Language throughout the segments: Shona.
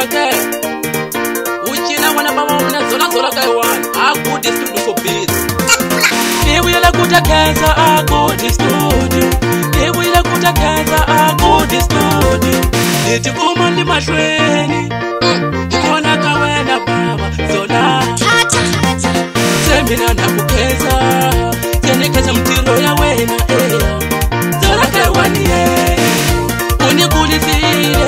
rakai uchina mwana pamamuna zonazorakai wani akudi studio sobisi ibuyela kutakheza akudi studio ibuyela kutakheza akudi studio nitikuma ndi mahlweni ikona ka wena baba zona se mina ndakukheza senikheza mtiro ya wena eya eh. zorakai wani ye eh. unikulisile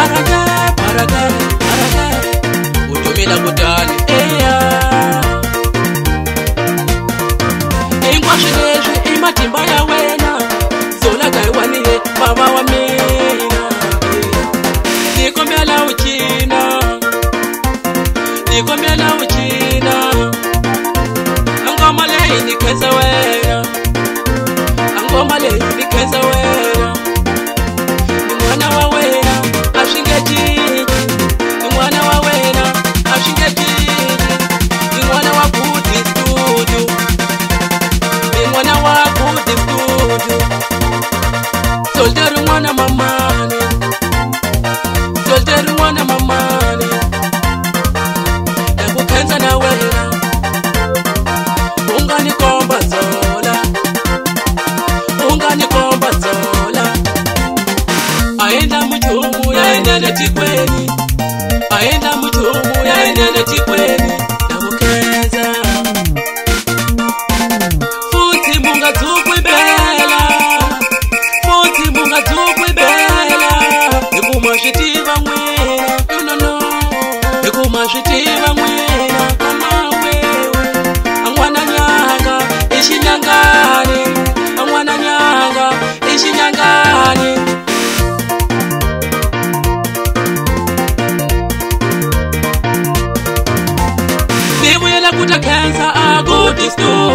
cina angoma leyi ni khensa wena angoma leyi ni khensa wena aenda muchomu yaenda nechikweni aenda muchomu yaenda nechikweni namukeza futi mungatukwibela futi mungatukwibela ikumazvitivamwe inono ikumazvitivamwe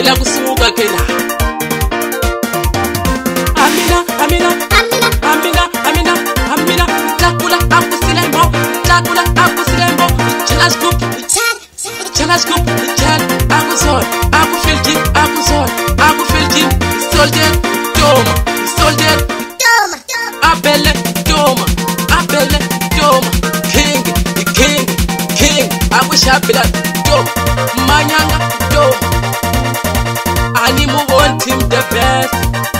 phela kusukuka ke la amina amina amina amina amina takula akusilembo takula akusilembo chalas kup chalas kup chal akusol akufeldi akusol akufeldi soldier toma soldier toma abele toma abele toma king king king akushabela toma manyanga toma animal want him the best.